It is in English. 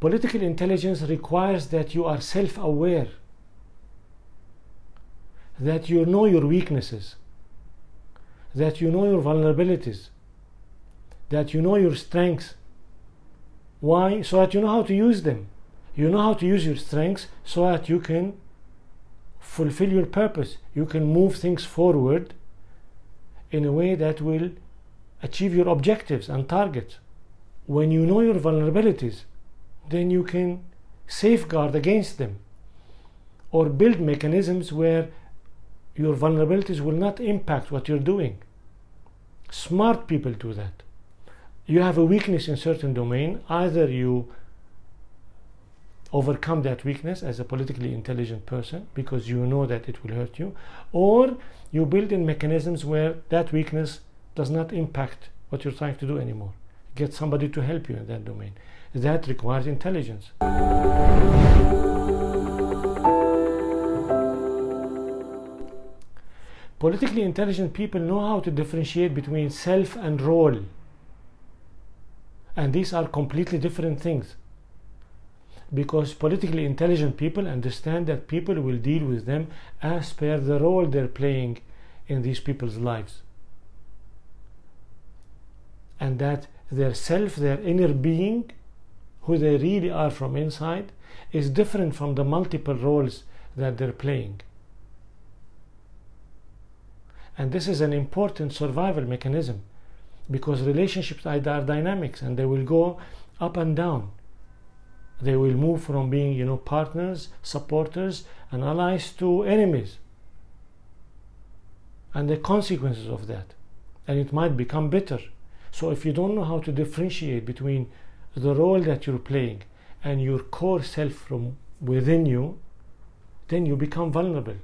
Political intelligence requires that you are self aware, that you know your weaknesses, that you know your vulnerabilities, that you know your strengths. Why? So that you know how to use them. You know how to use your strengths so that you can fulfill your purpose. You can move things forward in a way that will achieve your objectives and targets. When you know your vulnerabilities, then you can safeguard against them or build mechanisms where your vulnerabilities will not impact what you're doing. Smart people do that. You have a weakness in certain domain, either you overcome that weakness as a politically intelligent person because you know that it will hurt you, or you build in mechanisms where that weakness does not impact what you're trying to do anymore. Get somebody to help you in that domain. That requires intelligence. Politically intelligent people know how to differentiate between self and role. And these are completely different things. Because politically intelligent people understand that people will deal with them as per the role they're playing in these people's lives. And that their self, their inner being, who they really are from inside, is different from the multiple roles that they're playing. And this is an important survival mechanism because relationships are dynamics and they will go up and down. They will move from being, you know, partners, supporters, and allies to enemies. And the consequences of that. And it might become bitter. So if you don't know how to differentiate between the role that you're playing and your core self from within you, then you become vulnerable